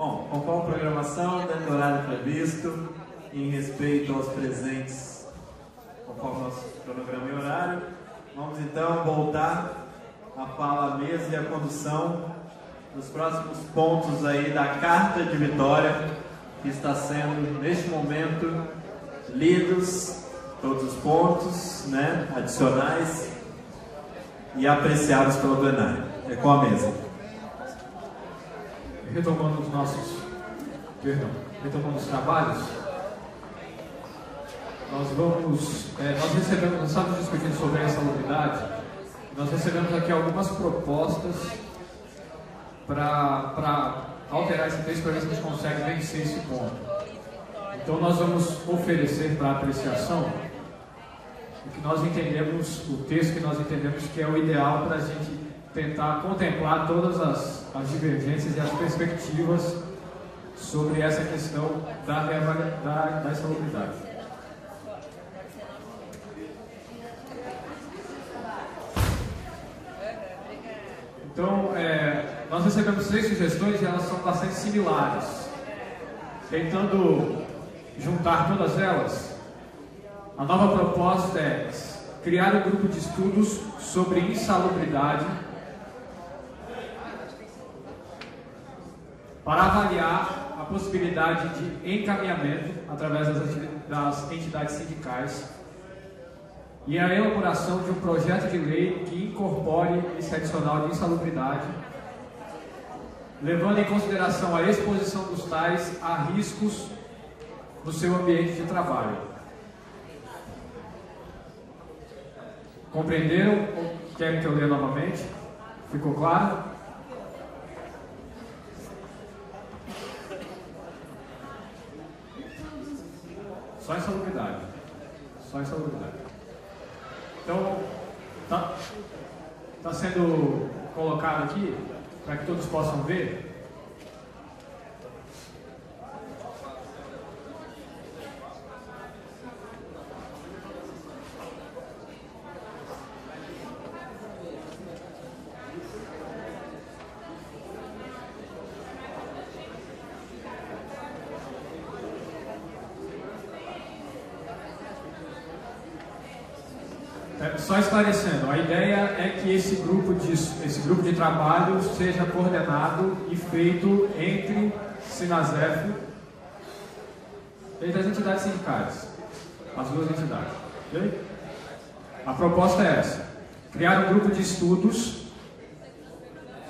Bom, conforme a programação, dentro do horário previsto, em respeito aos presentes, conforme nosso cronograma e horário, vamos então voltar a fala, a mesa e a condução dos próximos pontos aí da Carta de Vitória, que está sendo, neste momento, lidos todos os pontos né, adicionais e apreciados pelo plenário. É com a mesa retomando os nossos, perdão, retomando os trabalhos, nós vamos, é, nós recebemos, nós estamos discutindo sobre essa novidade, nós recebemos aqui algumas propostas para alterar esse texto para ver se a gente consegue vencer esse ponto. Então nós vamos oferecer para apreciação o que nós entendemos, o texto que nós entendemos que é o ideal para a gente tentar contemplar todas as, as divergências e as perspectivas sobre essa questão da, da, da insalubridade. Então, é, nós recebemos três sugestões e elas são bastante similares. Tentando juntar todas elas, a nova proposta é criar um grupo de estudos sobre insalubridade para avaliar a possibilidade de encaminhamento através das entidades sindicais e a elaboração de um projeto de lei que incorpore esse adicional de insalubridade, levando em consideração a exposição dos tais a riscos no seu ambiente de trabalho. Compreenderam? Querem que eu leia novamente? Ficou claro? Só insalubridade. Então, está tá sendo colocado aqui, para que todos possam ver, Só esclarecendo, a ideia é que esse grupo de, esse grupo de trabalho seja coordenado e feito entre Sinasef e as entidades sindicais, as duas entidades. Okay? A proposta é essa: criar um grupo de estudos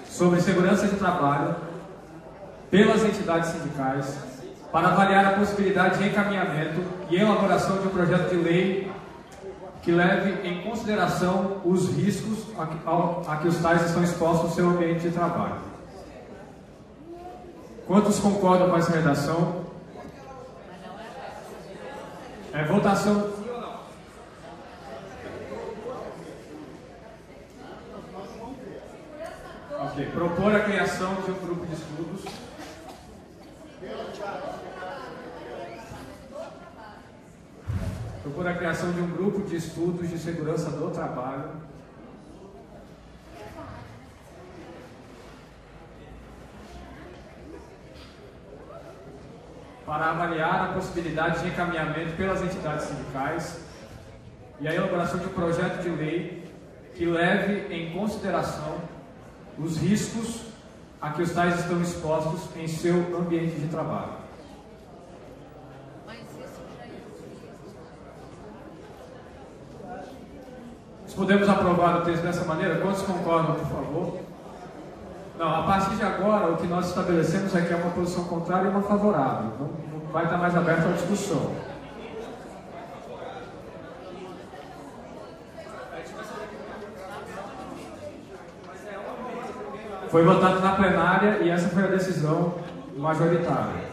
sobre segurança de trabalho pelas entidades sindicais para avaliar a possibilidade de encaminhamento e elaboração de um projeto de lei que leve em consideração os riscos a que, a que os tais estão expostos no seu ambiente de trabalho. Quantos concordam com essa redação? É votação. Ok. Propor a criação de um grupo de estudos propor a criação de um grupo de estudos de segurança do trabalho. Para avaliar a possibilidade de encaminhamento pelas entidades sindicais e a elaboração de um projeto de lei que leve em consideração os riscos a que os tais estão expostos em seu ambiente de trabalho. Podemos aprovar o texto dessa maneira? Quantos concordam, por favor? Não, a partir de agora, o que nós estabelecemos é que é uma posição contrária e uma favorável. Não, não vai estar mais aberto à discussão. Foi votado na plenária e essa foi a decisão majoritária.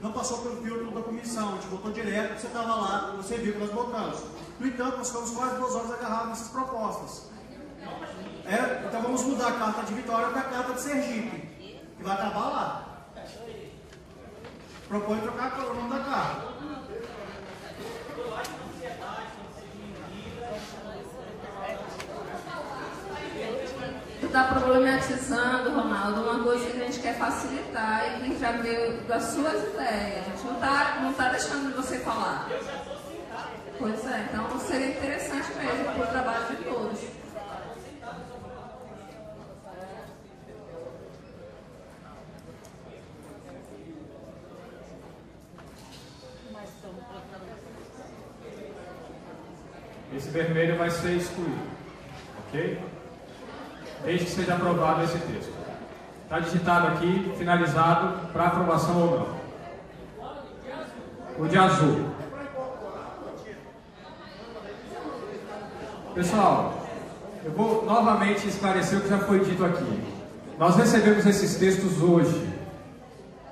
Não passou pelo filtro da comissão, a gente votou direto, você estava lá, você viu que nós votamos. No entanto, nós ficamos quase duas horas agarrados nessas propostas. É, então vamos mudar a carta de Vitória para a carta de Sergipe, que vai acabar lá. Propõe trocar o nome da carta. Está problematizando, Ronaldo, uma coisa que a gente quer facilitar e veio das suas ideias. A gente não está não tá deixando de você falar. Pois é, então seria interessante mesmo para o trabalho de todos. Esse vermelho vai ser excluído, ok? Desde que seja aprovado esse texto. Está digitado aqui, finalizado, para aprovação ou não. O de azul. Pessoal, eu vou novamente esclarecer o que já foi dito aqui. Nós recebemos esses textos hoje,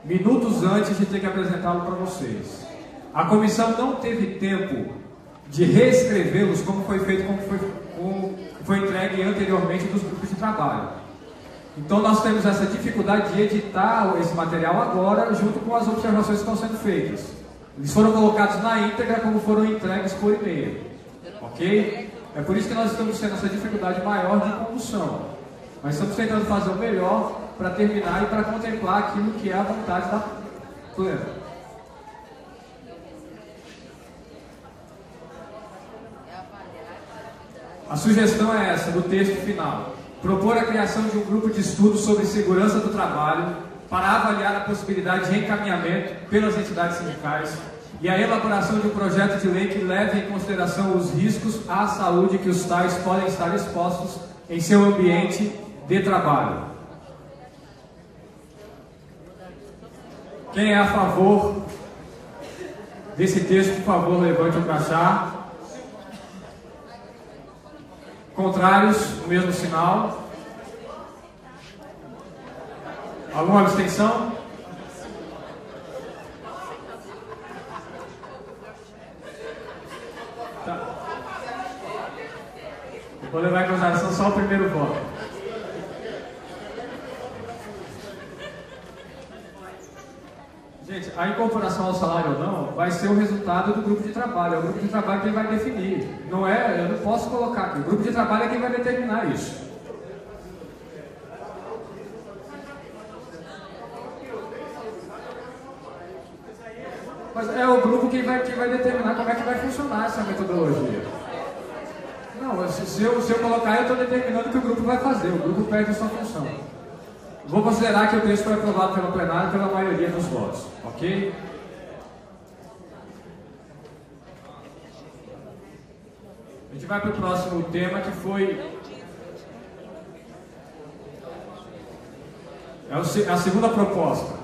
minutos antes de ter que apresentá-lo para vocês. A comissão não teve tempo de reescrevê-los como foi feito, como foi, como foi entregue anteriormente dos trabalho. Então nós temos essa dificuldade de editar esse material agora, junto com as observações que estão sendo feitas. Eles foram colocados na íntegra como foram entregues por e-mail. Ok? É por isso que nós estamos tendo essa dificuldade maior de condução. Mas estamos tentando fazer o melhor para terminar e para contemplar aquilo que é a vontade da plena. A sugestão é essa, do texto final. Propor a criação de um grupo de estudo sobre segurança do trabalho para avaliar a possibilidade de encaminhamento pelas entidades sindicais e a elaboração de um projeto de lei que leve em consideração os riscos à saúde que os tais podem estar expostos em seu ambiente de trabalho. Quem é a favor desse texto, por favor, levante o crachá. Contrários, o mesmo sinal. Alguma abstenção? Tá. vou levar em consideração só o primeiro voto. Gente, a incorporação ao salário ou não vai ser o resultado do grupo de trabalho. É o grupo de trabalho quem vai definir. Não é, eu não posso colocar aqui. O grupo de trabalho é quem vai determinar isso. Mas é o grupo que vai, que vai determinar como é que vai funcionar essa metodologia. Não, se, se eu, se eu colocar, eu estou determinando o que o grupo vai fazer. O grupo perde a sua função. Vou considerar que o texto foi aprovado pelo plenário pela maioria dos votos, ok? A gente vai para o próximo tema que foi é a segunda proposta.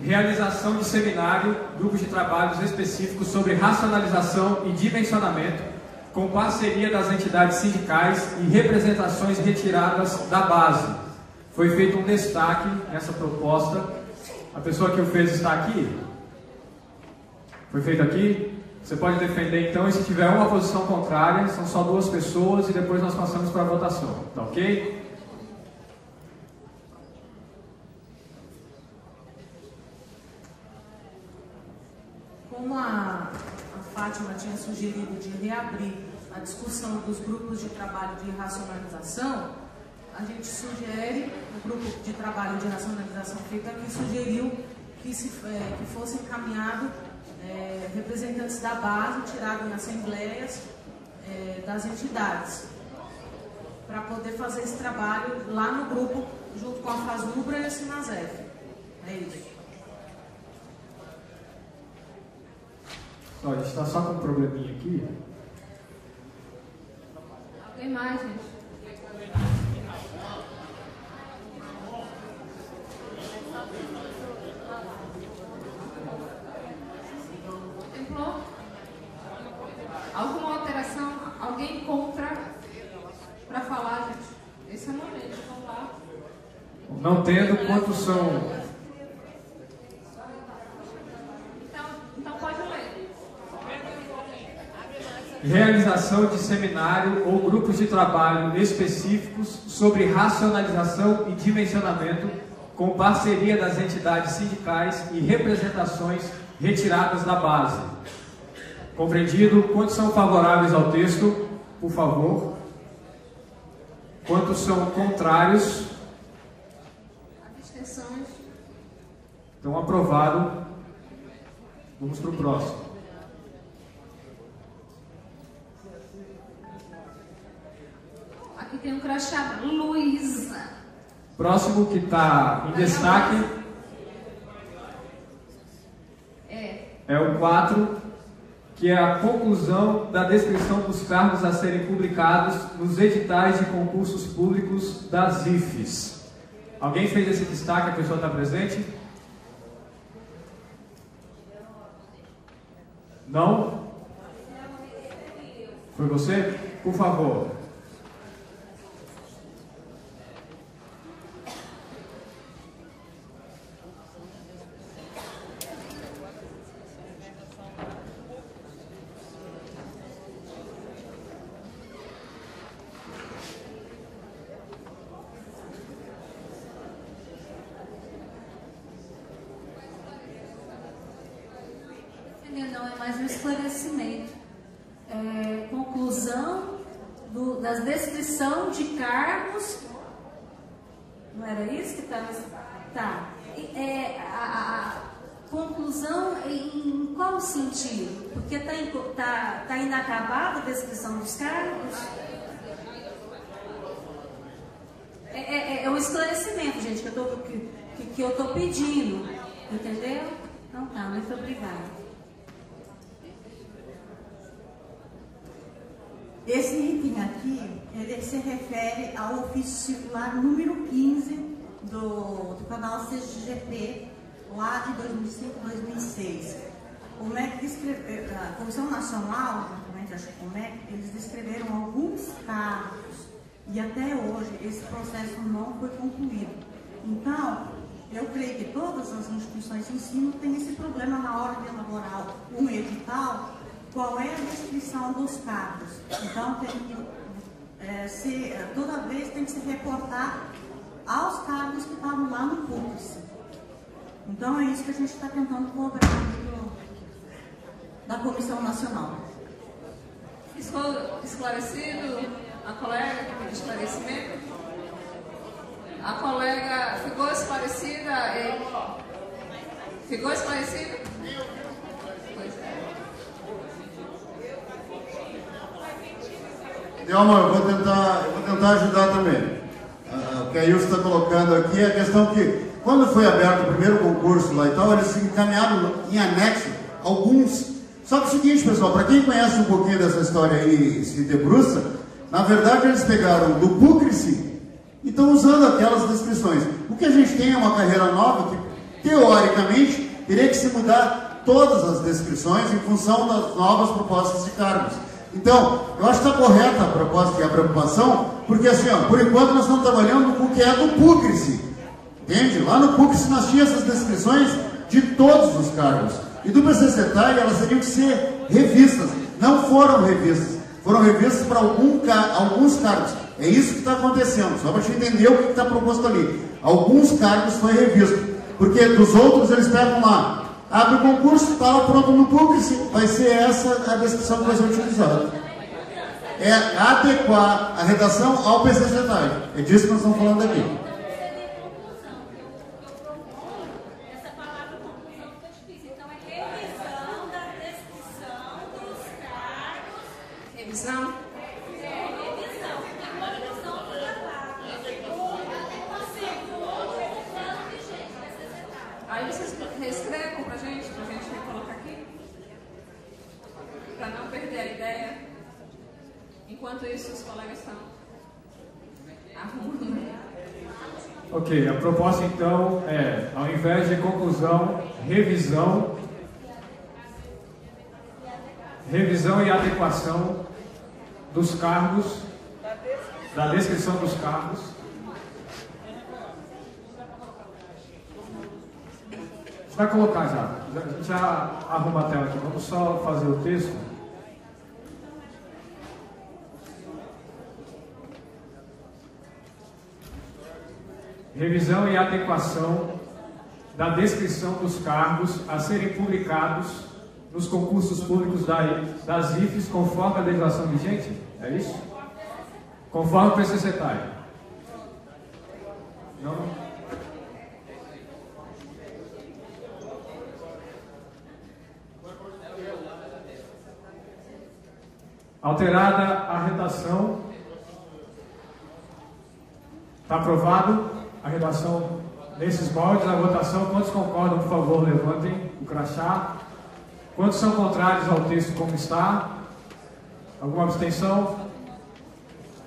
Realização de seminário, grupos de trabalhos específicos sobre racionalização e dimensionamento, com parceria das entidades sindicais e representações retiradas da base foi feito um destaque nessa proposta. A pessoa que o fez está aqui? Foi feito aqui? Você pode defender então, e se tiver uma posição contrária, são só duas pessoas e depois nós passamos para a votação. Tá ok? Como a, a Fátima tinha sugerido de reabrir a discussão dos grupos de trabalho de racionalização, a gente sugere, o grupo de trabalho de racionalização feito aqui sugeriu que, se, é, que fosse encaminhado é, representantes da base, tirado em assembleias é, das entidades, para poder fazer esse trabalho lá no grupo, junto com a FASUBRA e a Sinazef. É isso. Olha, a gente está só com um probleminha aqui. Alguém mais, gente? Alguma alteração? Alguém contra? Não tendo, quantos são realização de seminário ou grupos de trabalho específicos sobre racionalização e dimensionamento com parceria das entidades sindicais e representações retiradas da base. Compreendido? Quantos são favoráveis ao texto? Por favor. Quantos são contrários? Então, aprovado. Vamos para o próximo. Aqui tem um crachá. Luísa. Próximo que está em destaque. É. É o 4, que é a conclusão da descrição dos cargos a serem publicados nos editais de concursos públicos das IFES. Alguém fez esse destaque? A pessoa está presente? Não? Foi você? Por favor. Dos cargos? É, é, é um esclarecimento, gente, que eu estou que, que tô pedindo. Entendeu? Então tá, muito obrigada. Esse item aqui, ele se refere ao ofício circular número 15 do, do canal CGP, lá de 2005-2006. O MEC descreve, a Comissão Nacional que como é, eles descreveram alguns cargos e até hoje esse processo não foi concluído. Então, eu creio que todas as instituições de ensino têm esse problema na hora de elaborar um edital, qual é a descrição dos cargos. Então, tem que, é, se, toda vez tem que se reportar aos cargos que estavam lá no PUC. Então, é isso que a gente está tentando cobrar do, da Comissão Nacional. Esclarecido? A colega que pediu esclarecimento? A colega ficou esclarecida? E... Ficou esclarecida? Pois é. Delma, eu vou tentar, eu vou tentar ajudar também. Ah, o que a Ilse está colocando aqui é a questão que, quando foi aberto o primeiro concurso lá e tal, eles encaminharam em anexo alguns só que é o seguinte, pessoal, para quem conhece um pouquinho dessa história aí e se debruça, na verdade eles pegaram do Púcrice e estão usando aquelas descrições. O que a gente tem é uma carreira nova que, teoricamente, teria que se mudar todas as descrições em função das novas propostas de cargos. Então, eu acho que está correta a proposta e a preocupação, porque assim, ó, por enquanto nós estamos trabalhando com o que é do Púcrice. Entende? Lá no Púcrice nós tínhamos essas descrições de todos os cargos. E do PCCTAI elas teriam que ser revistas. Não foram revistas. Foram revistas para algum, alguns cargos. É isso que está acontecendo. Só para te entender o que está proposto ali. Alguns cargos foi revisto. Porque dos outros eles pegam lá. Abre o concurso, está lá pronto no público, vai ser essa a descrição que vai ser utilizada. É adequar a redação ao PCCTAI. É disso que nós estamos falando aqui. proposta, então, é, ao invés de conclusão, revisão, revisão e adequação dos cargos, da descrição dos cargos. Vai colocar já, já, já arruma a tela aqui, vamos só fazer o texto. Revisão e adequação da descrição dos cargos a serem publicados nos concursos públicos das IFES conforme a legislação vigente? É isso? Conforme o PCCETAI. Não? Alterada a redação. Está aprovado a redação nesses moldes. A votação, quantos concordam, por favor, levantem o crachá. Quantos são contrários ao texto como está? Alguma abstenção?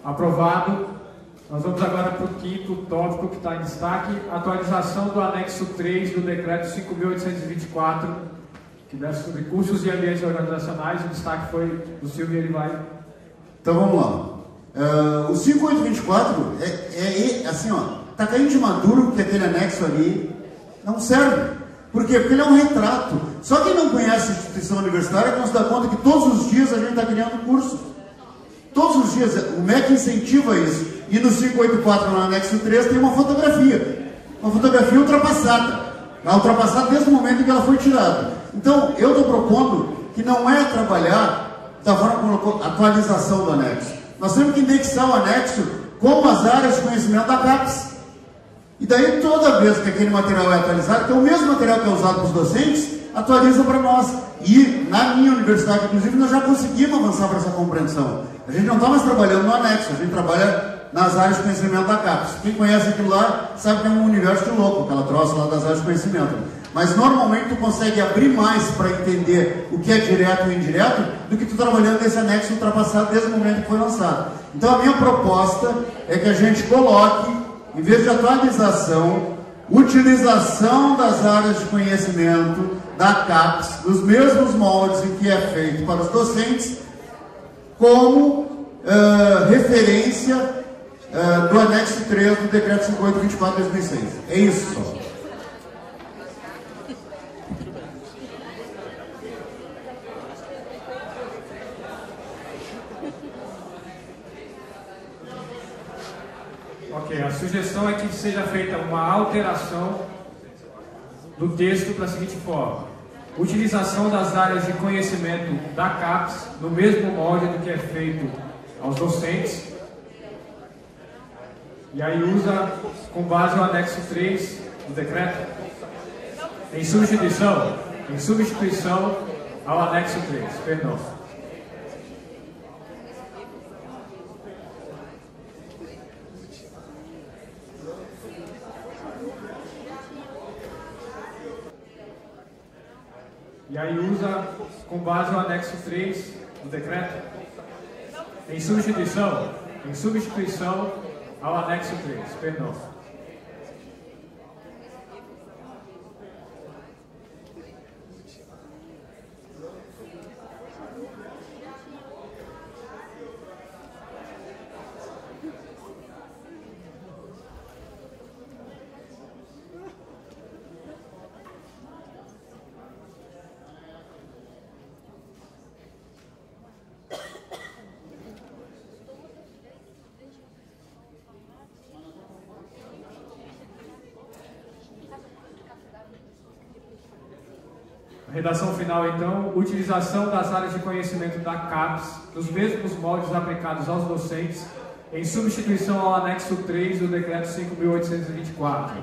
Aprovado. Nós vamos agora para o quinto tópico que está em destaque: atualização do anexo 3 do decreto 5.824 que deve sobre cursos e ambientes organizacionais. O destaque foi do Silvio, ele vai. Então vamos lá. Uh, o 5824 é, é, é assim, ó, tá caindo de maduro que aquele anexo ali não serve. Por quê? Porque ele é um retrato. Só quem não conhece a instituição universitária não se dá conta que todos os dias a gente está criando curso. Todos os dias, o MEC incentiva isso. E no 584, no anexo 3, tem uma fotografia. Uma fotografia ultrapassada. Ultrapassada desde o momento em que ela foi tirada. Então, eu estou propondo que não é trabalhar da forma como atualização do anexo. Nós temos que indexar o anexo como as áreas de conhecimento da CAPES. E daí, toda vez que aquele material é atualizado, que é o mesmo material que é usado para os docentes, atualiza para nós. E na minha universidade, inclusive, nós já conseguimos avançar para essa compreensão. A gente não está mais trabalhando no anexo, a gente trabalha nas áreas de conhecimento da CAPES. Quem conhece aquilo lá sabe que é um universo de louco, aquela troça lá das áreas de conhecimento. Mas normalmente tu consegue abrir mais para entender o que é direto e indireto do que tu trabalhando nesse anexo ultrapassado desde o momento que foi lançado. Então a minha proposta é que a gente coloque, em vez de atualização, utilização das áreas de conhecimento da CAPES, nos mesmos moldes em que é feito para os docentes, como uh, referência uh, do anexo 3 do decreto 5824 de 2006. É isso só. A sugestão é que seja feita uma alteração do texto da seguinte forma: utilização das áreas de conhecimento da CAPES no mesmo molde do que é feito aos docentes. E aí usa com base no anexo 3 do decreto, em substituição, em substituição ao anexo 3, perdão. E aí usa com base no anexo 3 do decreto, em substituição, em substituição ao anexo 3, perdão. Redação final, então, utilização das áreas de conhecimento da CAPES nos mesmos moldes aplicados aos docentes, em substituição ao anexo 3 do decreto 5.824.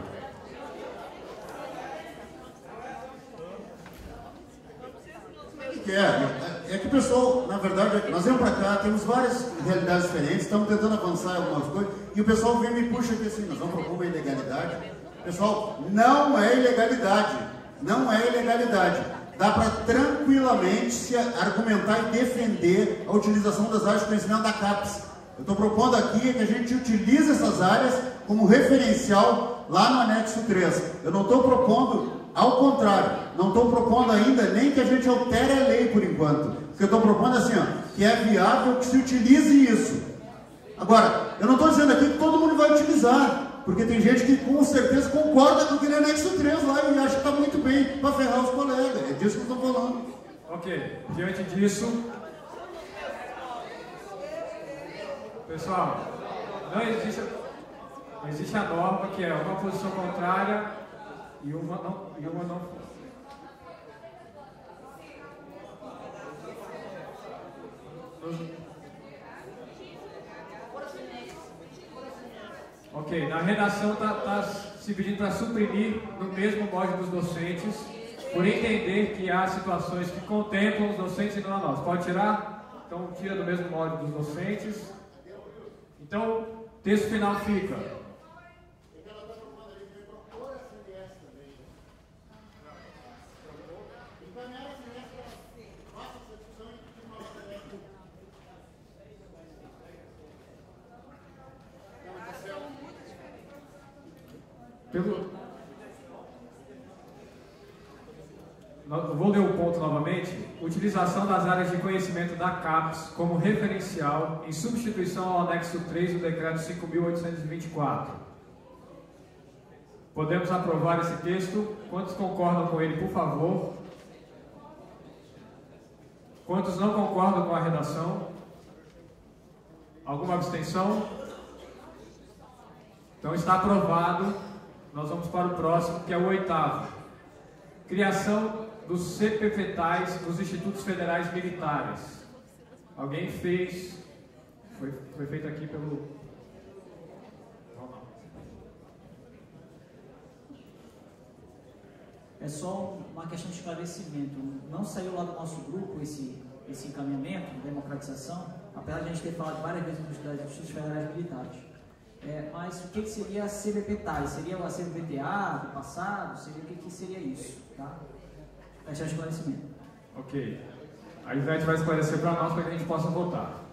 É, é, que o pessoal, na verdade, nós vamos para cá, temos várias realidades diferentes, estamos tentando avançar algumas coisas, e o pessoal vem e me puxa aqui assim, nós vamos propor uma ilegalidade. Pessoal, não é ilegalidade, não é ilegalidade dá para tranquilamente se argumentar e defender a utilização das áreas de conhecimento da CAPES. Eu estou propondo aqui que a gente utilize essas áreas como referencial lá no anexo 3. Eu não estou propondo, ao contrário, não estou propondo ainda nem que a gente altere a lei por enquanto. O que eu estou propondo é assim, ó, que é viável que se utilize isso. Agora, eu não estou dizendo aqui que todo mundo vai utilizar. Porque tem gente que com certeza concorda com aquele anexo 3 lá e acha que está muito bem para ferrar os colegas. É disso que eu estou falando. Ok, diante disso. Pessoal, não existe, existe a norma que é uma posição contrária e uma não, e uma não Ok, na redação está tá se pedindo para suprimir no mesmo molde dos docentes, por entender que há situações que contemplam os docentes e não a nós. Pode tirar? Então tira do mesmo molde dos docentes. Então, texto final fica. Pelo... Vou ler o ponto novamente. Utilização das da CAPES como referencial em substituição ao anexo 3 do decreto 5.824. Podemos aprovar esse texto? Quantos concordam com ele, por favor? Quantos não concordam com a redação? Alguma abstenção? Então está aprovado. Nós vamos para o próximo, que é o oitavo. Criação dos CPFETAIs dos Institutos Federais Militares. Alguém fez, foi, foi feito aqui pelo... É só uma questão de esclarecimento. Não saiu lá do nosso grupo esse, esse encaminhamento, democratização, apesar de a gente ter falado várias vezes dos Institutos Federais Militares. É, mas o que, que seria a CBPTAI? Seria a CBPTA do passado? Seria, o que, que seria isso? Tá? Esse é o esclarecimento. Ok. A Ivete vai esclarecer para nós para que a gente possa votar.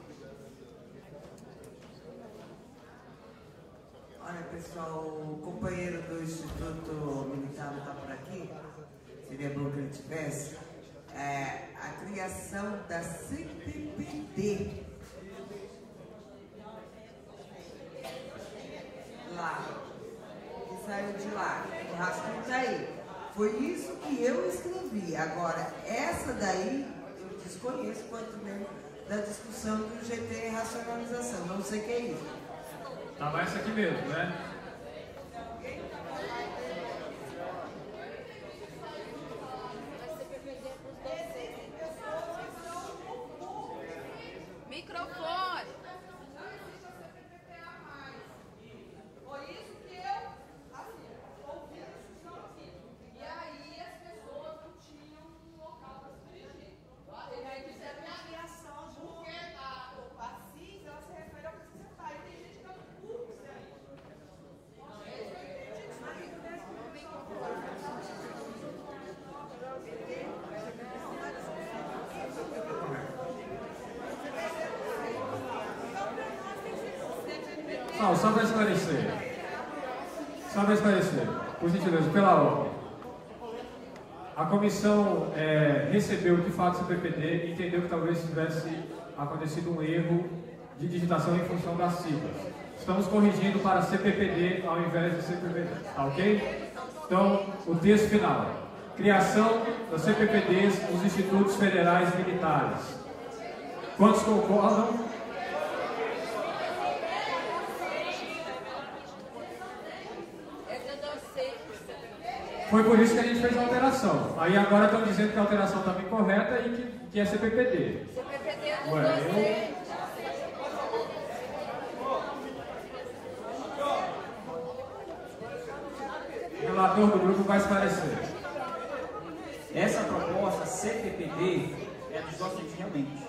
Olha, pessoal, o companheiro do Instituto Militar está por aqui. Seria bom que ele tivesse. É, a criação da CPPD lá, que saiu de lá, o rascunho está aí. Foi isso que eu escrevi. Agora, essa daí, eu desconheço quanto mesmo da discussão do GT racionalização. Não sei o que é isso. Tá mais aqui mesmo, né? Só para esclarecer. Só para esclarecer, por gentileza, pela ordem. A comissão é, recebeu de fato o CPPD e entendeu que talvez tivesse acontecido um erro de digitação em função das siglas. Estamos corrigindo para CPPD ao invés de CPPD, tá ok? Então, o texto final. Criação das CPPDs nos Institutos Federais Militares. Quantos concordam? Foi por isso que a gente fez a alteração. Aí agora estão dizendo que a alteração está bem correta e que, que é CPPD. CPPD é Ué, eu... O relator do grupo vai esclarecer. Essa proposta CPPD é dos docentes realmente.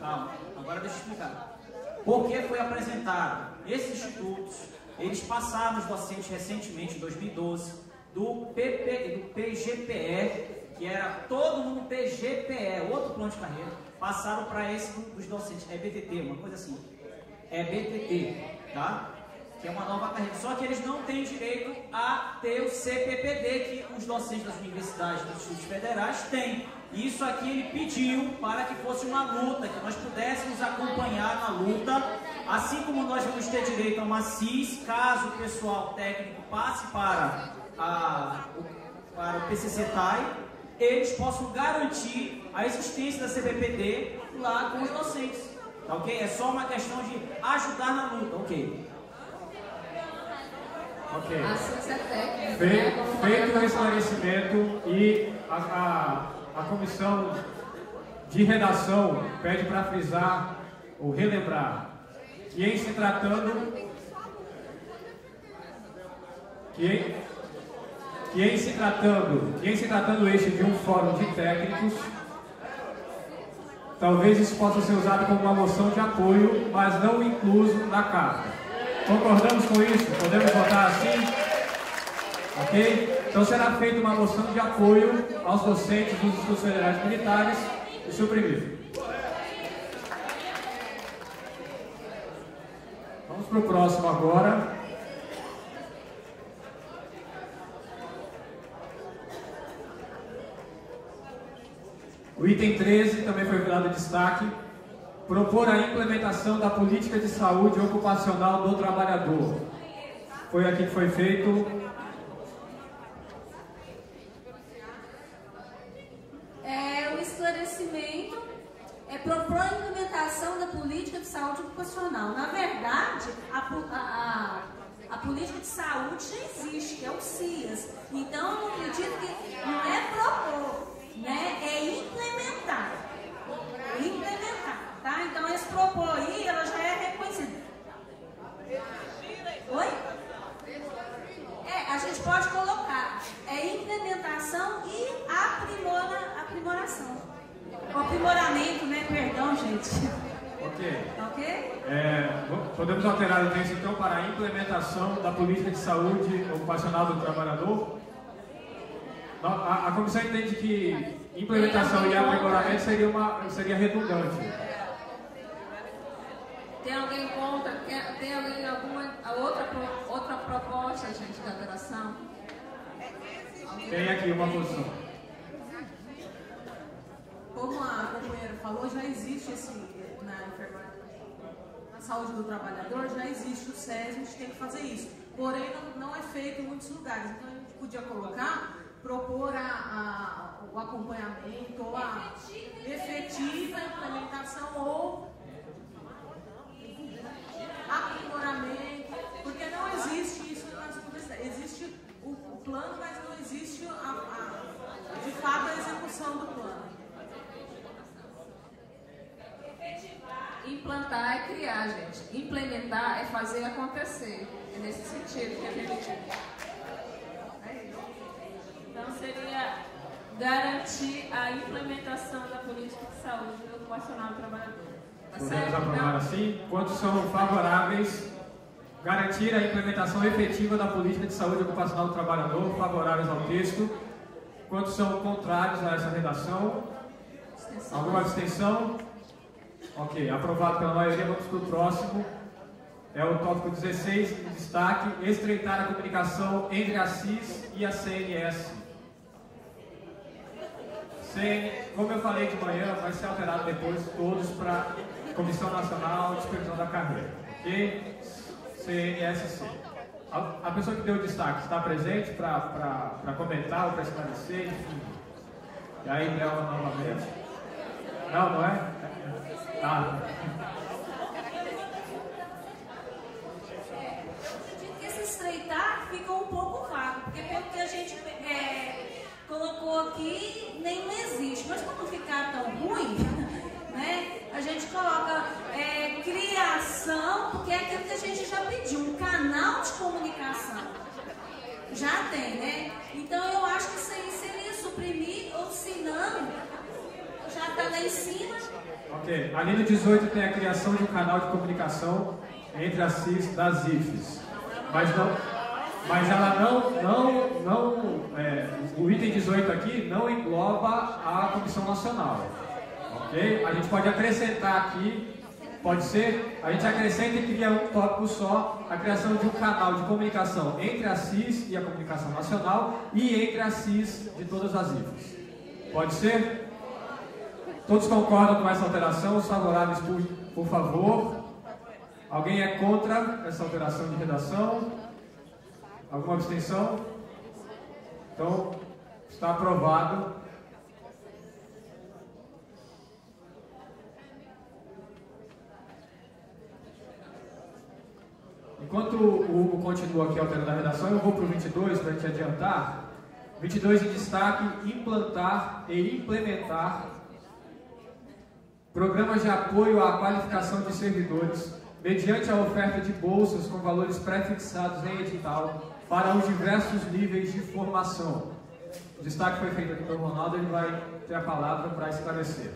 Calma, agora deixa eu explicar. Por que foi apresentado? Esses institutos, eles passaram os docentes recentemente, em 2012, do, PP, do PGPE, que era todo mundo PGPE, outro plano de carreira, passaram para esse dos docentes, é BTT, uma coisa assim. É BTT, tá? Que é uma nova carreira. Só que eles não têm direito a ter o CPPD que os docentes das universidades, dos institutos federais têm. Isso aqui ele pediu para que fosse uma luta, que nós pudéssemos acompanhar na luta, assim como nós vamos ter direito a uma CIS, caso o pessoal técnico passe para, a, para o PCC TAI, eles possam garantir a existência da CBPD lá com os docentes. Tá ok? É só uma questão de ajudar na luta, ok? Ok. Feito, feito o esclarecimento e a, a, a comissão de redação pede para frisar ou relembrar que em se tratando que que em se tratando que em se tratando este de um fórum de técnicos talvez isso possa ser usado como uma moção de apoio mas não incluso na carta concordamos com isso podemos votar assim Ok? Então será feita uma moção de apoio aos docentes dos institutos federais militares e suprimido. Vamos para o próximo agora. O item 13 também foi dado destaque. Propor a implementação da política de saúde ocupacional do trabalhador. Foi aqui que foi feito É o esclarecimento, é propor a implementação da política de saúde ocupacional. Na verdade, a, pu- a- a- a política de saúde já existe, que é o CIAS. Então, eu acredito que não é propor, né? é implementar. Implementar, tá? Então, esse propor aí, ela já é reconhecida. Oi? É, a gente pode colocar é implementação e aprimora, aprimoração. O aprimoramento, né? Perdão, gente. Ok. Tá ok? É, vo- podemos alterar o texto então para a implementação da política de saúde ocupacional do trabalhador? A, a comissão entende que implementação e aprimoramento seria, uma, seria redundante. Tem alguém contra? Tem alguém alguma a outra, outra proposta, gente, de alteração? Tem aqui uma posição. Como a companheira falou, já existe esse, na enfermagem, na saúde do trabalhador, já existe o SES, a gente tem que fazer isso. Porém, não, não é feito em muitos lugares. Então, a gente podia colocar, propor a, a- o acompanhamento, ou a efetiva implementação ou aprimoramento, porque não existe isso nas universidades. Existe o, o plano, mas não existe a, a- de fato a execução do plano. Implantar é criar, gente. Implementar é fazer acontecer. É nesse sentido que a gente. Então seria garantir a implementação da política de saúde ocupacional do trabalhador. Tá Podemos certo? aprovar Então, assim? Quantos são favoráveis? Garantir a implementação efetiva da política de saúde ocupacional do trabalhador, favoráveis ao texto. Quantos são contrários a essa redação? Alguma abstenção? Ok, aprovado pela maioria, vamos para o próximo. É o tópico 16, em destaque, estreitar a comunicação entre a CIS e a CNS. CN, como eu falei de manhã, vai ser alterado depois todos para Comissão Nacional de Supervisão da Carreira, ok? CNSC. A, a pessoa que deu o destaque está presente para comentar ou para esclarecer, enfim. E aí, Nelva, novamente. Não, não é? Ah, acredito que esse estreitar fica um pouco vago, porque pelo que a gente é, colocou aqui, não existe. Mas para não ficar tão ruim, né, a gente coloca é, criação, porque é aquilo que a gente já pediu, um canal de comunicação. Já tem, né? Então eu acho que isso aí seria suprimir, ou se não, já está lá em cima, Ok. Ali no 18 tem a criação de um canal de comunicação entre as CIS das IFES. Mas não. Mas ela não, não, não, é, o item 18 aqui não engloba a Comissão Nacional, ok? A gente pode acrescentar aqui, pode ser, a gente acrescenta e cria um tópico só, a criação de um canal de comunicação entre a CIS e a Comunicação Nacional e entre a CIS de todas as IFES. Pode ser? Todos concordam com essa alteração? Os favoráveis, por, por favor. Alguém é contra essa alteração de redação? Alguma abstenção? Então, está aprovado. Enquanto o Hugo continua aqui alterando a redação, eu vou para o 22 para gente adiantar. 22 em destaque: implantar e implementar programas de apoio à qualificação de servidores, mediante a oferta de bolsas com valores pré-fixados em edital para os diversos níveis de formação. O destaque foi feito aqui pelo Ronaldo, ele vai ter a palavra para esclarecer.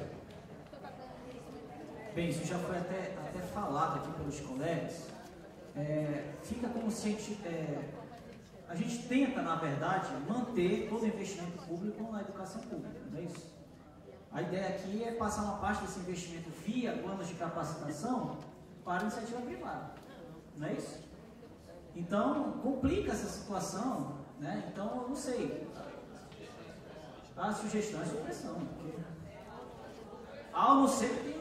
Bem, isso já foi até, até falado aqui pelos colegas. É, fica como se a gente, é, a gente tenta, na verdade, manter todo o investimento público na educação pública, não é isso? A ideia aqui é passar uma parte desse investimento via planos de capacitação para a iniciativa privada, não é isso? Então, complica essa situação, né? Então, eu não sei. A sugestão é supressão. Porque... Ao não ser que tem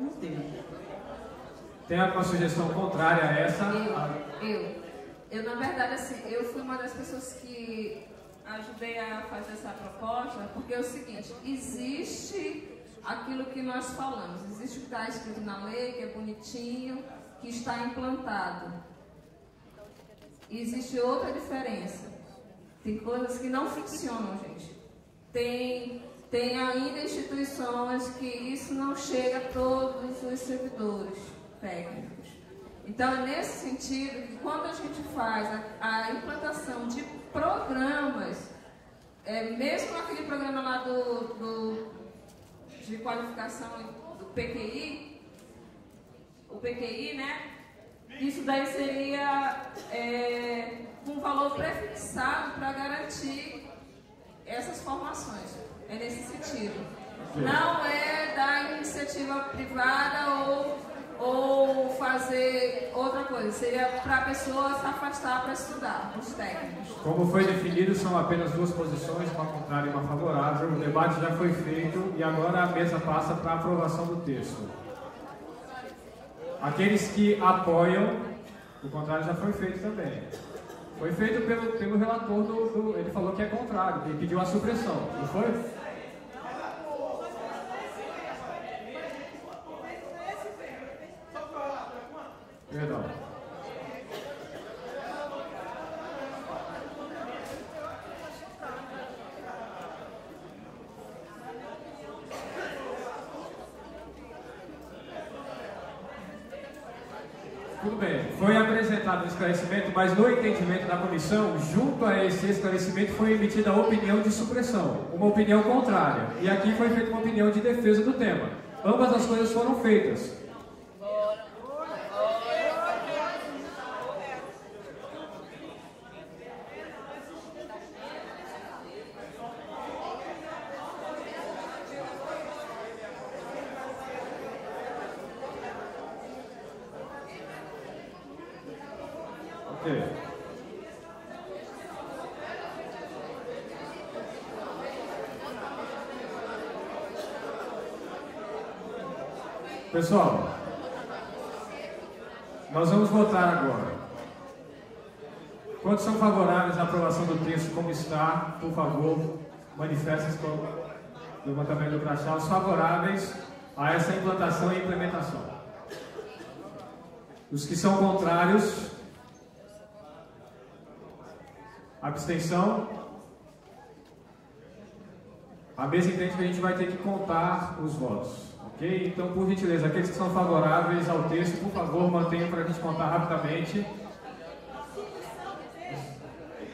não tem. Tem alguma sugestão contrária a essa? Eu, eu, eu, na verdade, assim, eu fui uma das pessoas que ajudei a fazer essa proposta, porque é o seguinte, existe aquilo que nós falamos, existe o que está escrito na lei, que é bonitinho, que está implantado. E existe outra diferença. Tem coisas que não funcionam, gente. Tem, tem ainda instituições que isso não chega a todos os servidores técnicos. Então, é nesse sentido que quando a gente faz a, a implantação de programas, é, mesmo aquele programa lá do, do, de qualificação do PQI, o PQI, né? Isso daí seria é, um valor prefixado para garantir essas formações. É nesse sentido. Não é da iniciativa privada ou ou fazer outra coisa. Seria para a pessoa se afastar para estudar, os técnicos. Como foi definido, são apenas duas posições, uma contrária e uma favorável. O debate já foi feito e agora a mesa passa para a aprovação do texto. Aqueles que apoiam, o contrário já foi feito também. Foi feito pelo, pelo relator do, do Ele falou que é contrário, ele pediu a supressão, não foi? Perdão. Tudo bem, foi apresentado o esclarecimento, mas no entendimento da comissão, junto a esse esclarecimento, foi emitida a opinião de supressão, uma opinião contrária. E aqui foi feita uma opinião de defesa do tema. Ambas as coisas foram feitas. Pessoal, nós vamos votar agora. Quantos são favoráveis à aprovação do texto como está? Por favor, manifestem-se com levantamento do crachá. Os favoráveis a essa implantação e implementação. Os que são contrários, abstenção. A mesa entende que a gente vai ter que contar os votos. Ok? Então, por gentileza, aqueles que são favoráveis ao texto, por favor, mantenham para a gente contar rapidamente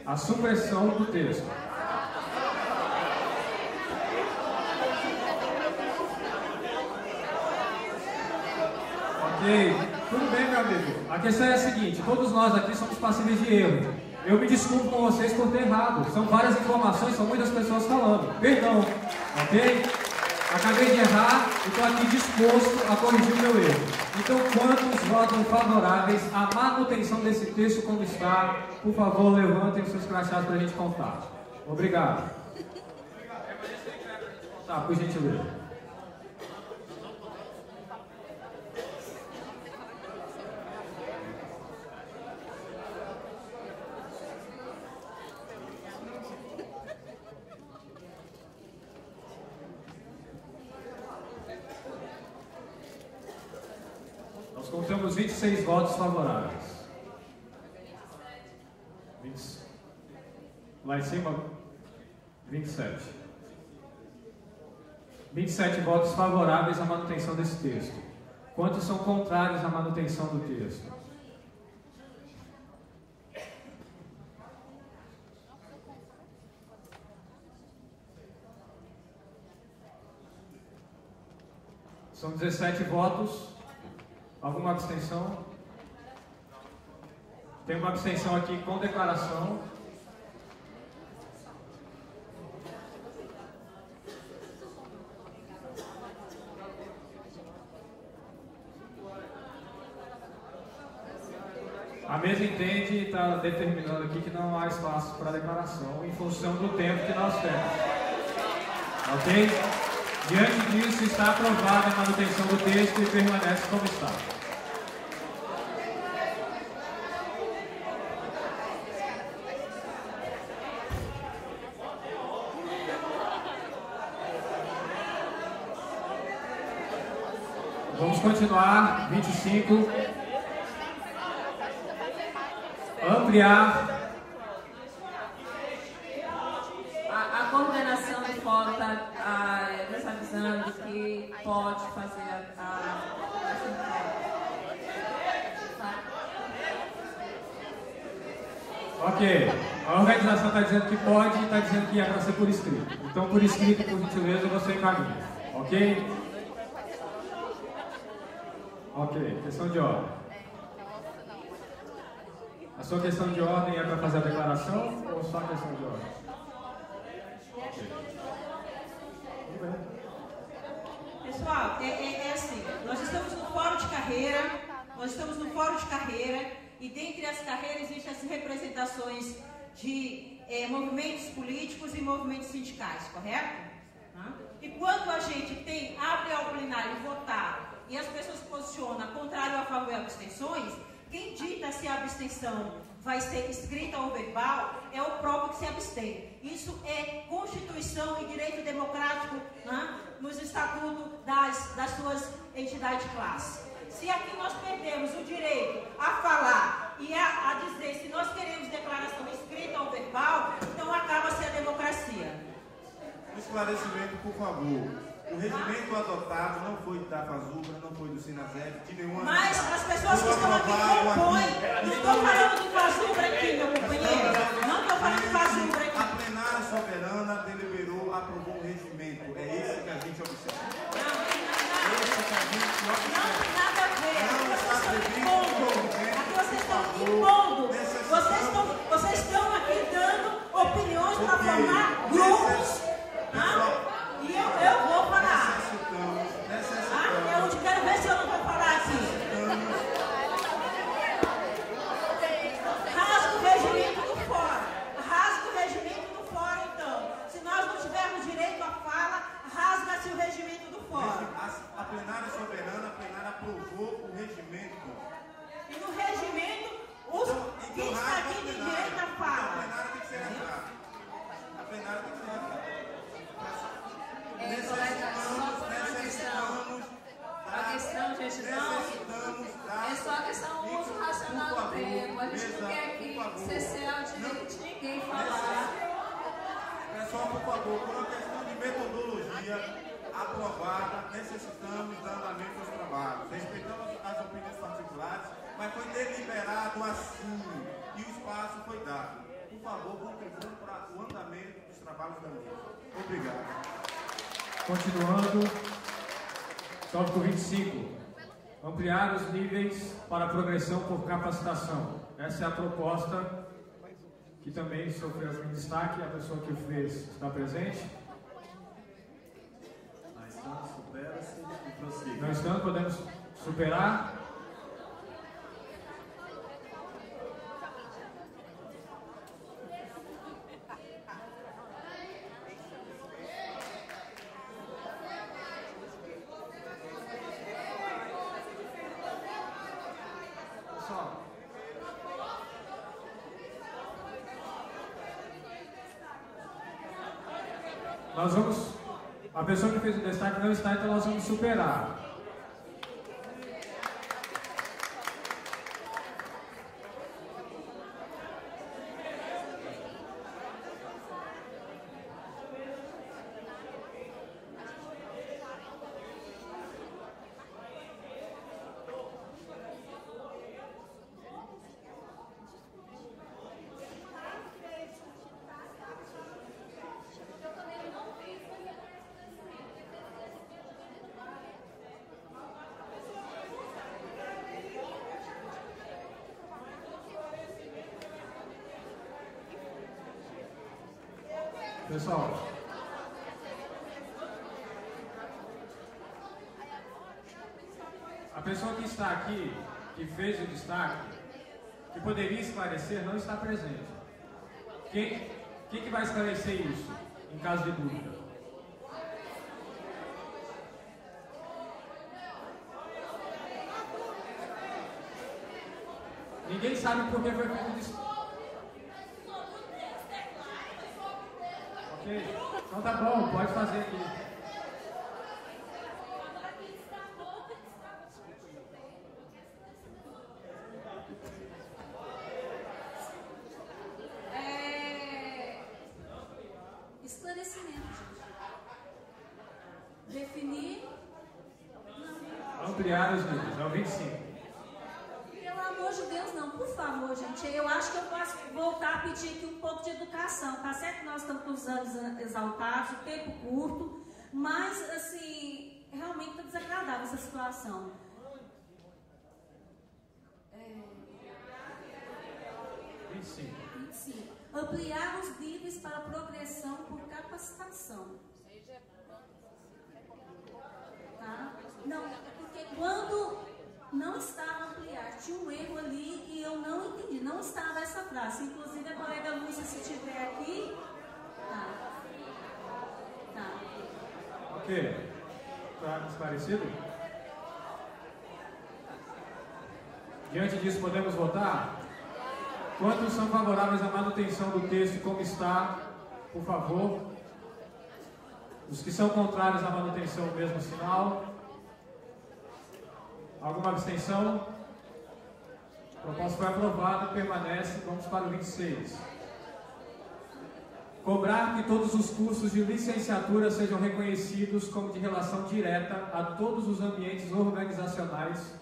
a supressão do texto. Ok, tudo bem, meu amigo. A questão é a seguinte: todos nós aqui somos passíveis de erro. Eu me desculpo com vocês por ter errado. São várias informações, são muitas pessoas falando. Perdão, ok? Acabei de errar e estou aqui disposto a corrigir o meu erro. Então, quantos votam favoráveis à manutenção desse texto como está? Por favor, levantem os seus crachás para a gente contar. Obrigado. Tá, por gentileza. 26 votos favoráveis. 20, lá em cima, 27. 27 votos favoráveis à manutenção desse texto. Quantos são contrários à manutenção do texto? São 17 votos. Alguma abstenção? Tem uma abstenção aqui com declaração. A mesa entende e está determinando aqui que não há espaço para declaração em função do tempo que nós temos. Ok? Diante disso, está aprovada a manutenção do texto e permanece como está. Vamos continuar. 25. Ampliar. A, a coordenação do fórum está nos avisando que pode fazer a. a A organização está dizendo que pode e está dizendo que é para ser por escrito. Então, por escrito, por gentileza, você encaminha. Ok? Ok. Questão de ordem. A sua questão de ordem é para fazer a declaração ou só a questão de ordem? Pessoal, é, é- é assim, nós estamos no fórum de carreira, nós estamos no fórum de carreira e dentre as carreiras existem as representações de é, movimentos políticos e movimentos sindicais, correto? E quando a gente tem, abre ao plenário votar e as pessoas posicionam contrário a favor e abstenções, quem dita se a abstenção vai ser escrita ou verbal é o próprio que se abstém. Isso é Constituição e direito democrático né, nos estatutos das, das suas entidades de classe. Se aqui nós perdemos o direito a falar e a, a dizer se nós queremos declaração escrita ou verbal, então acaba-se a democracia. Um esclarecimento, por favor. O regimento adotado não foi da Fazubra, não foi do Sinazep, de nenhuma. Mas as pessoas que estão aqui compõem. Não estou falando do Fazubra aqui, meu companheiro. Não estou falando do Fazubra aqui. A plenária soberana deliberou, aprovou o regimento. É esse que a gente observa. Esse que a gente Não observa. tem nada a ver. Não Aqui está vocês estão previsto impondo. no regimento. Aqui vocês estão Por favor, impondo. necessitamos- Vocês estão, vocês estão aqui dando opiniões para Ok. formar grupos. Necess- tá? Pessoal, E eu, eu vou falar. Necessitamos, Ah, necessitamos. eu quero ver se eu não vou falar aqui. Rasga o regimento do fórum. Rasga o regimento do fórum, então. Se nós não tivermos direito à fala, rasga-se o regimento do fórum. A, a plenária soberana, a plenária aprovou o regimento. E no regimento, os que Então, está rasga aqui a têm plenária. direito à Então, a fala. plenária tem que ser rasgada. A plenária tem que ser rasgada. É, colega, só por uma questão. A questão, gente, não. É só a questão do uso racional do quer aqui direito de ninguém falar. Pessoal, por favor, por uma questão de metodologia aprovada, necessitamos dar andamento aos trabalhos. Respeitamos as opiniões particulares, mas foi deliberado assim e o espaço foi dado. Por favor, contribuam para o andamento dos trabalhos da mesa. Obrigado. Continuando, tópico 25. Ampliar os níveis para progressão por capacitação. Essa é a proposta que também sofreu assim destaque. A pessoa que o fez está presente. Não estando, supera-se e prossiga. Estando, podemos superar. Pessoal, nós vamos. A pessoa que fez o destaque não está, então nós vamos superar. Pessoal, a pessoa que está aqui, que fez o destaque, que poderia esclarecer, não está presente. Quem, quem que vai esclarecer isso, em caso de dúvida? Ninguém sabe por que foi feito o destaque. Ok? Então tá bom, pode fazer aqui. É... Esclarecimento, gente. Definir. Ampliar os níveis, é o 25. Pelo amor de Deus, não, por favor, gente. Eu acho que eu posso voltar a pedir aqui um pouco de educação. Tá certo que nós estamos com os anos exaltados, o tempo curto, mas, assim, realmente está desagradável essa situação. É... 25. 25. Ampliar os níveis para progressão por capacitação. Tá? Não, porque quando não estava ampliar, tinha um erro ali e eu não entendi. Não estava essa frase. Inclusive a colega Lúcia, se estiver aqui. Tá. Tá. Ok. Está esclarecido? Diante disso, podemos votar? Quantos são favoráveis à manutenção do texto como está? Por favor. Os que são contrários à manutenção, o mesmo sinal. Alguma abstenção? A proposta foi aprovada, permanece. Vamos para o 26. Cobrar que todos os cursos de licenciatura sejam reconhecidos como de relação direta a todos os ambientes organizacionais,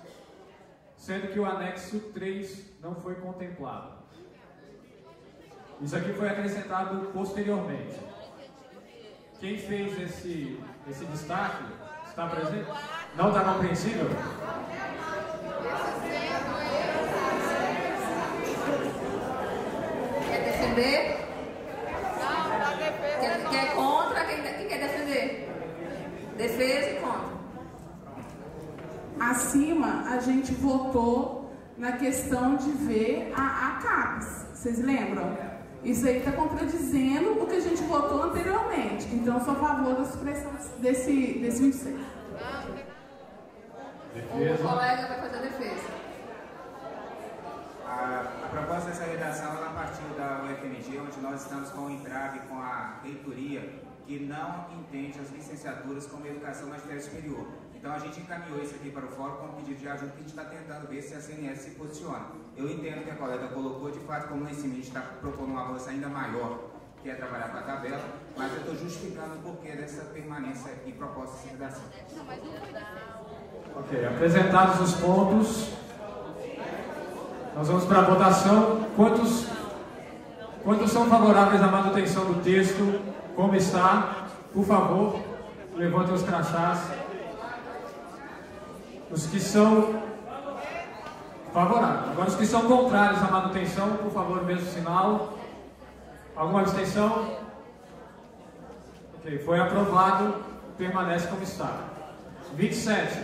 sendo que o anexo 3 não foi contemplado. Isso aqui foi acrescentado posteriormente. Quem fez esse, esse destaque está presente? Não está compreensível? Quer defender? Quem quer contra? Quem, quem quer defender? Defesa e contra. Acima, a gente votou na questão de ver a, a CAPES. Vocês lembram? Isso aí está contradizendo o que a gente votou anteriormente. Então, eu sou a favor da supressão desse, desse 26. O colega vai fazer a defesa. A, a proposta dessa redação ela partiu da UFMG, onde nós estamos com o entrave com a reitoria que não entende as licenciaturas como educação magistério superior. Então a gente encaminhou isso aqui para o fórum com um pedido de ajuda que a gente está tentando ver se a CNS se posiciona. Eu entendo que a colega colocou, de fato, como nesse mês a gente está propondo um avanço ainda maior, que é trabalhar com a tabela, mas eu estou justificando o porquê dessa permanência e proposta de redação. Ok, apresentados os pontos, nós vamos para a votação. Quantos, quantos são favoráveis à manutenção do texto como está? Por favor, levantem os crachás. Os que são favoráveis. Agora, os que são contrários à manutenção, por favor, mesmo sinal. Alguma abstenção? Ok, foi aprovado, permanece como está. 27.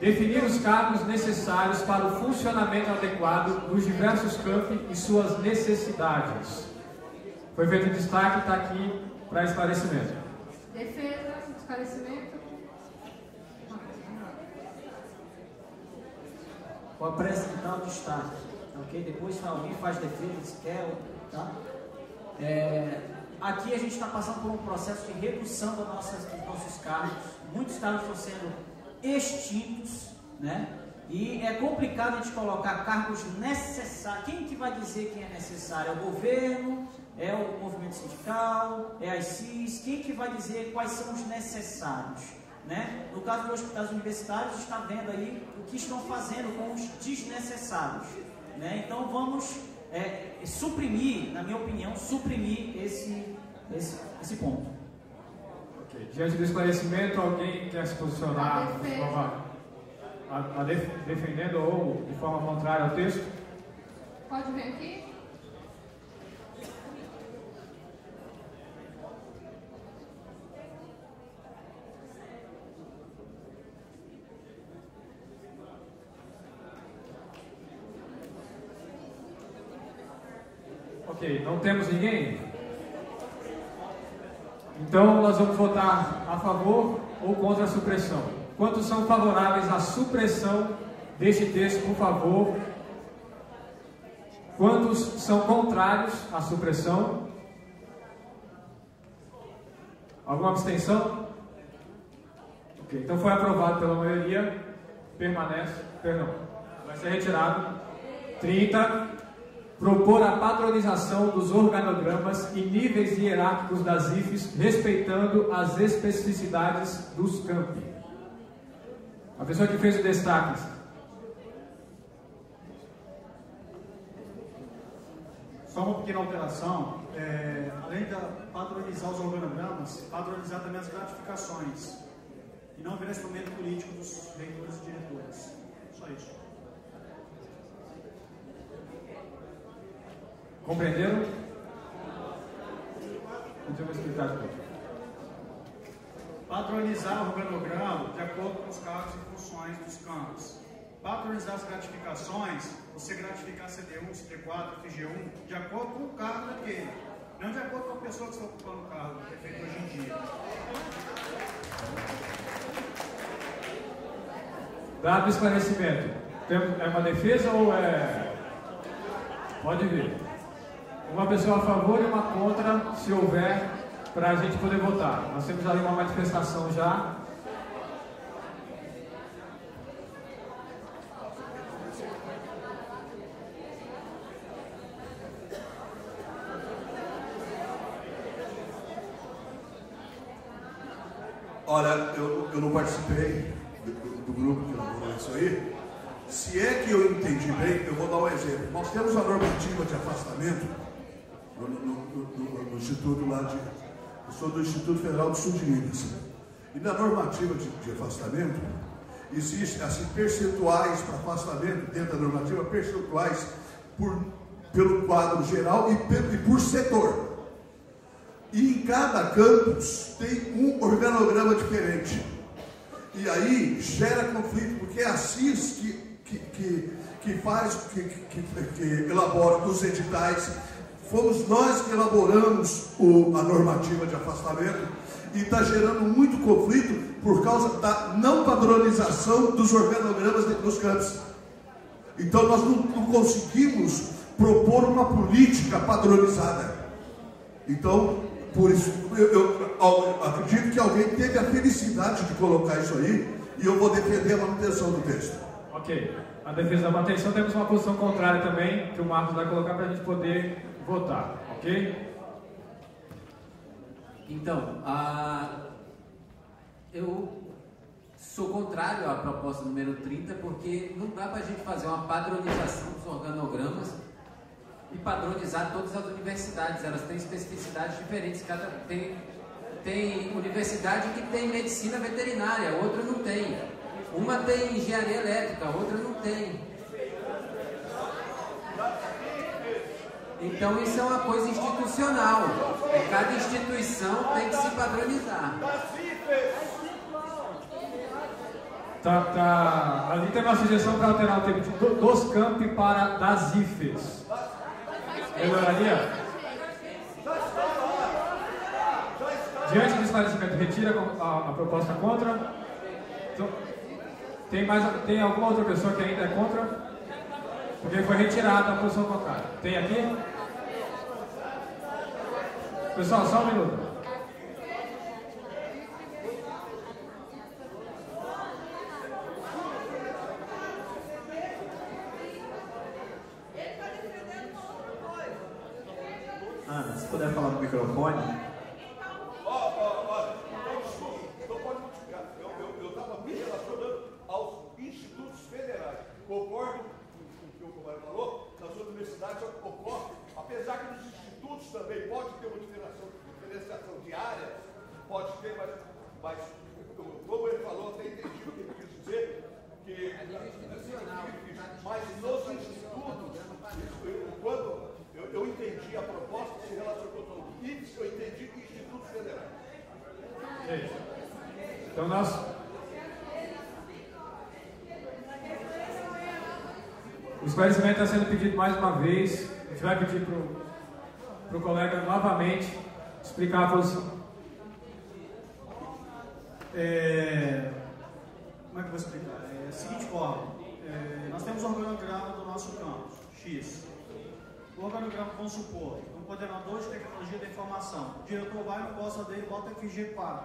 Definir os cargos necessários para o funcionamento adequado dos diversos campos e suas necessidades. Foi feito destaque, está aqui para esclarecimento. Defesa, esclarecimento. Vou apresentar o destaque, ok? Depois alguém faz defesa, se quer, tá? É, aqui a gente está passando por um processo de redução dos nossos cargos. Muitos cargos estão sendo extintos, né? E é complicado a gente colocar cargos necessários. Quem que vai dizer quem é necessário? É o governo? É o movimento sindical? É a CIS? Quem que vai dizer quais são os necessários? Né? No caso dos hospitais universitários, está vendo aí o que estão fazendo com os desnecessários. Né? Então vamos é, suprimir, na minha opinião, suprimir esse, esse, esse ponto. Ok. Diante do esclarecimento, alguém quer se posicionar de forma, a, a def, defendendo ou de forma contrária ao texto? Pode vir aqui. Não temos ninguém? Então nós vamos votar a favor ou contra a supressão. Quantos são favoráveis à supressão deste texto, por favor? Quantos são contrários à supressão? Alguma abstenção? Ok, então foi aprovado pela maioria. Permanece, perdão, vai ser retirado. 30 propor a padronização dos organogramas e níveis hierárquicos das IFES, respeitando as especificidades dos campi. A pessoa que fez o destaque. Só uma pequena alteração. É, além de padronizar os organogramas, padronizar também as gratificações. E não virar instrumento político dos reitores e diretores. Só isso. Compreenderam? Então eu vou explicar depois. Patronizar o organograma de acordo com os cargos e funções dos campos. Patronizar as gratificações, você gratificar CD1, CD4, FG1, de acordo com o cargo daquele. Não de acordo com a pessoa que está ocupando o cargo, que é feito hoje em dia. Dado o esclarecimento, é uma defesa ou é. Pode vir. Uma pessoa a favor e uma contra, se houver, para a gente poder votar. Nós temos ali uma manifestação já. Olha, eu, eu não participei do, do grupo que elaborou isso aí. Se é que eu entendi bem, eu vou dar um exemplo. Nós temos a normativa de afastamento no, no, no, Instituto lá de. Eu sou do Instituto Federal do Sul de Minas. E na normativa de, de afastamento, existem assim, percentuais para afastamento, dentro da normativa, percentuais por, pelo quadro geral e, e por setor. E em cada campus tem um organograma diferente. E aí gera conflito, porque é a CIS que, que, que, que faz, que, que, que elabora os editais Fomos nós que elaboramos o, a normativa de afastamento e está gerando muito conflito por causa da não padronização dos organogramas dos campos. Então nós não, não conseguimos propor uma política padronizada. Então, por isso, eu, eu, eu, acredito que alguém teve a felicidade de colocar isso aí e eu vou defender a manutenção do texto. Ok. A defesa da manutenção temos uma posição contrária também, que o Marcos vai colocar para a gente poder votar, ok? Então, a... eu sou contrário à proposta número 30, porque não dá para a gente fazer uma padronização dos organogramas e padronizar todas as universidades. Elas têm especificidades diferentes. Cada tem, tem universidade que tem medicina veterinária, outra não tem. Uma tem engenharia elétrica, outra não tem. Então isso é uma coisa institucional. Cada instituição tem que se padronizar. Tá, tá. Ali tem uma sugestão para alterar o tempo de dos campi para das IFES. Melhoraria? Diante do esclarecimento, retira a, a proposta contra. Então, tem, mais, tem alguma outra pessoa que ainda é contra? Porque foi retirada a posição contrária. Tem aqui? Pessoal, só um minuto. Ana, se puder falar no microfone. Esclarecimento está sendo pedido mais uma vez. A gente vai pedir para o colega novamente explicar a posição. É, como é que eu vou explicar? É a seguinte forma: é, nós temos o organograma do nosso campus, X. O organograma, vamos supor, um coordenador de tecnologia da informação. O diretor vai no posta dele bota FG4,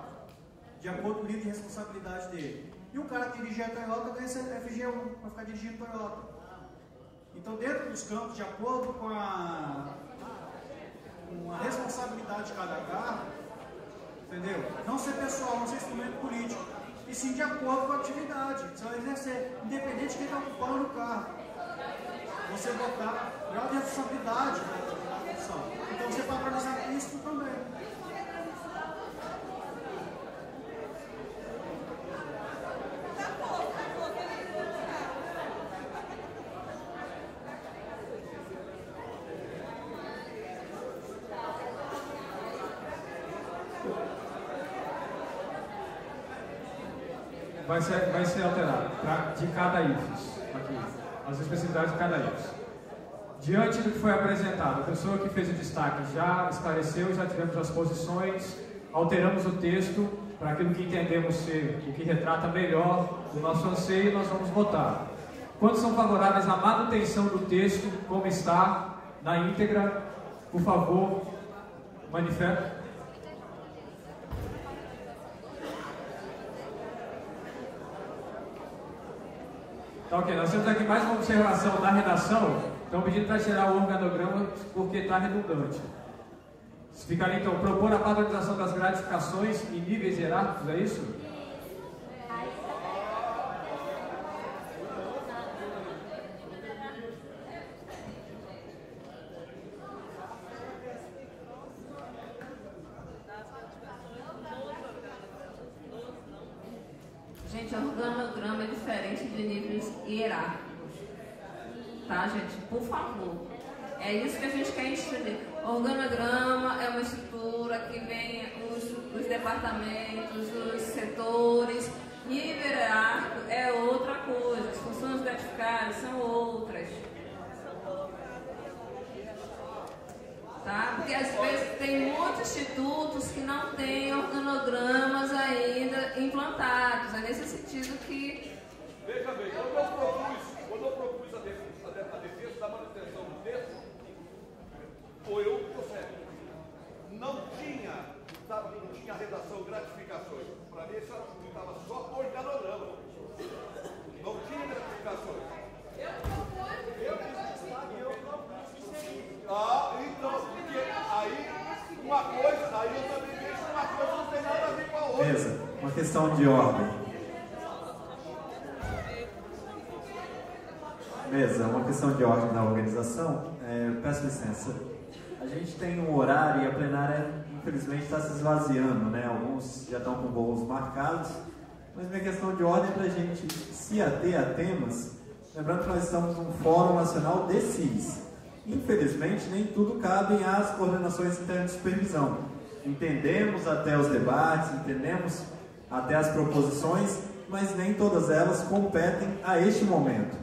de acordo com o nível de responsabilidade dele. E o cara que dirige a Toyota ganha FG1 para ficar dirigindo Toyota. Então, dentro dos campos, de acordo com a, com a responsabilidade de cada carro, entendeu? Não ser pessoal, não ser instrumento político, e sim de acordo com a atividade. Você vai exercer, independente de quem está ocupando o carro. Você botar grau de responsabilidade na função. Então, você vai analisar isso também. Vai ser, vai ser alterado de cada IFES, aqui, as especificidades de cada IFES. Diante do que foi apresentado, a pessoa que fez o destaque já esclareceu, já tivemos as posições, alteramos o texto para aquilo que entendemos ser o que retrata melhor o nosso anseio, nós vamos votar. Quantos são favoráveis à manutenção do texto como está, na íntegra, por favor, manifestem. Tá ok, nós temos aqui mais uma observação da redação. Estão pedindo para tirar o organograma porque está redundante. Ficaria então propor a padronização das gratificações em níveis hierárquicos, é isso? Gente, organograma é diferente de níveis hierárquicos. Tá, gente? Por favor. É isso que a gente quer entender. Organograma é uma estrutura que vem os, os departamentos, os setores. Nível hierárquico é outra coisa. As funções gratificadas são outras. Tá? Porque às vezes tem muitos institutos que não têm organogramas ainda implantados. É nesse sentido que. Veja bem, quando eu propus, quando eu propus a, defesa, a defesa da manutenção do texto, foi eu que. Não tinha, sabe, não tinha redação gratificações. Para mim, estava só organograma. Não tinha gratificações. Eu fiz destaque, eu não fiz Ah, então, porque aí uma coisa, aí eu também vejo que uma coisa não tem nada a ver com a outra. Beleza, uma questão de ordem. Mesa, uma questão de ordem da organização. É, peço licença. A gente tem um horário e a plenária, infelizmente, está se esvaziando, né? Alguns já estão com voos marcados. Mas minha questão de ordem é para a gente se ater a temas. Lembrando que nós estamos num Fórum Nacional de CIS. Infelizmente, nem tudo cabe às coordenações internas de supervisão. Entendemos até os debates, entendemos até as proposições, mas nem todas elas competem a este momento.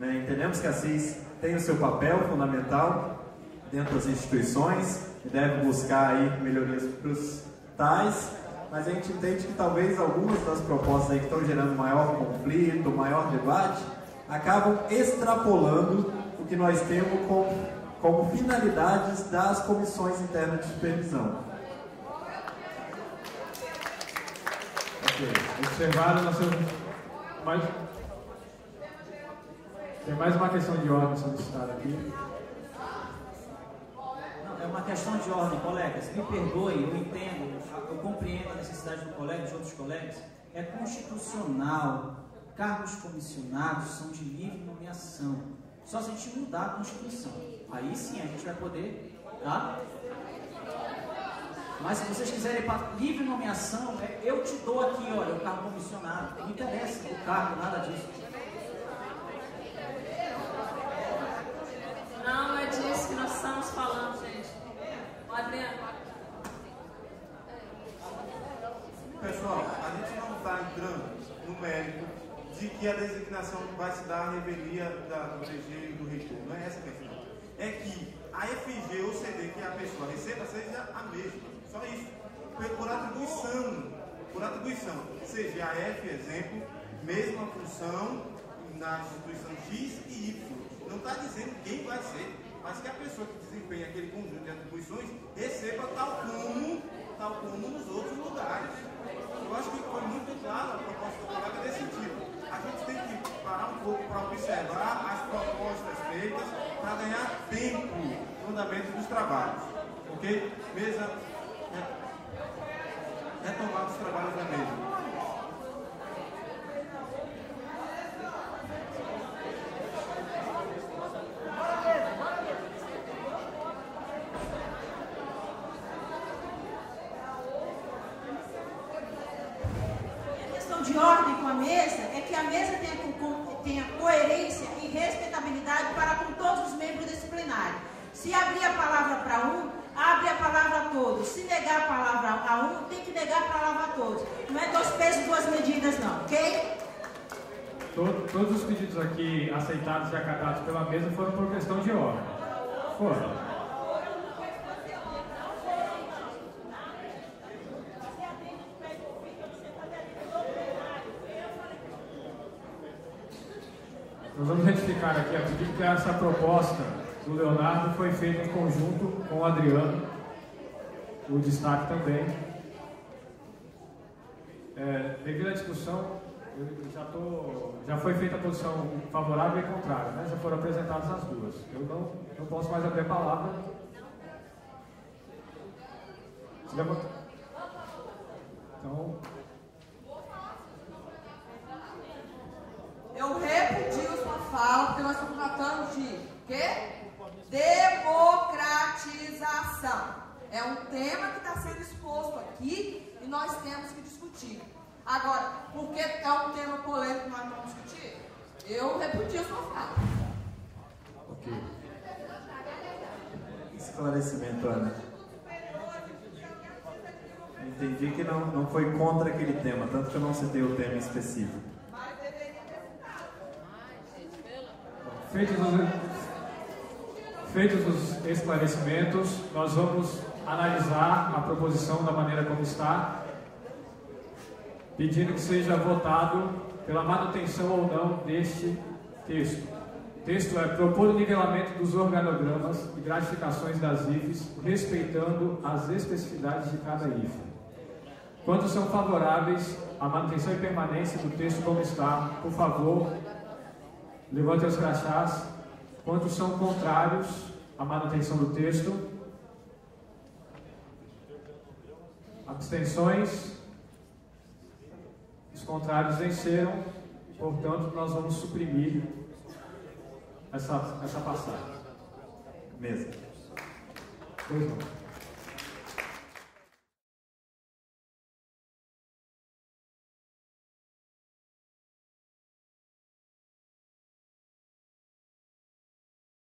Né? Entendemos que a CIS tem o seu papel fundamental dentro das instituições deve buscar aí melhorias para os tais, mas a gente entende que talvez algumas das propostas aí que estão gerando maior conflito, maior debate, acabam extrapolando o que nós temos como, como finalidades das comissões internas de supervisão. Ok, observado nosso. Mais... Tem mais uma questão de ordem solicitada aqui. É uma questão de ordem, colegas. Me perdoe, eu entendo, eu compreendo a necessidade do colega de outros colegas. É constitucional. Cargos comissionados são de livre nomeação. Só se a gente mudar a Constituição. Aí sim a gente vai poder, tá? Mas se vocês quiserem para livre nomeação, é, eu te dou aqui, olha, o cargo comissionado. Não interessa o cargo, nada disso. Não é disso que nós estamos falando, gente. Adriano. Pessoal, a gente não está entrando no mérito de que a designação vai se dar à revelia da, do DG e do reitor. Não é essa a questão. é que a FG ou CD que a pessoa receba seja a mesma. Só isso. Por atribuição. Por atribuição. Seja a F, exemplo, mesma função na instituição X e Y. Não está dizendo quem vai ser, mas que a pessoa que desempenha aquele conjunto de atribuições receba tal como, tal como nos outros lugares. Eu acho que foi muito claro a proposta do colega desse tipo. A gente tem que parar um pouco para observar as propostas feitas para ganhar tempo no andamento dos trabalhos. Ok? Mesa. Retomar os trabalhos da mesa. de ordem com a mesa é que a mesa tenha, tenha coerência e respeitabilidade para com todos os membros desse plenário. Se abrir a palavra para um, abre a palavra a todos. Se negar a palavra a um, tem que negar a palavra a todos. Não é dois pesos, duas medidas, não, ok? Todos os pedidos aqui aceitados e acatados pela mesa foram por questão de ordem. Foram. Nós vamos retificar aqui a pedir que essa proposta do Leonardo foi feita em conjunto com o Adriano, o destaque também. É, devido à discussão, já, tô, já foi feita a posição favorável e contrária, né? já foram apresentadas as duas. Eu não, não posso mais abrir a palavra. Então, Eu repeti a sua fala, porque nós estamos tratando de quê? Democratização. É um tema que está sendo exposto aqui e nós temos que discutir. Agora, porque é um tema polêmico que nós vamos discutir, eu repeti a sua fala. Ok. Esclarecimento, Ana. Entendi que não, não foi contra aquele tema, tanto que eu não citei o tema específico. Feitos os, feitos os esclarecimentos, nós vamos analisar a proposição da maneira como está, pedindo que seja votado pela manutenção ou não deste texto. O texto é propor o nivelamento dos organogramas e gratificações das IFES, respeitando as especificidades de cada IFE. Quantos são favoráveis à manutenção e permanência do texto como está, por favor, Levante os crachás. Quantos são contrários à manutenção do texto? Abstenções? Os contrários venceram, portanto, nós vamos suprimir essa, essa passagem. Mesa. Pois não.